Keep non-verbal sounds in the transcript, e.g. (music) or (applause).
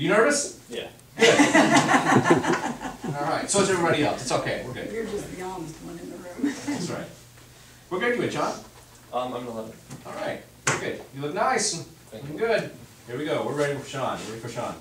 You nervous? Yeah. (laughs) All right, so is everybody else. It's okay, we're good. You're just the honest one in the room. That's right. What grade are you in, Sean? Um, I'm an eleven. All right, very good. You look nice. Thank Looking good. Here we go. We're ready for Sean. We're ready for Sean.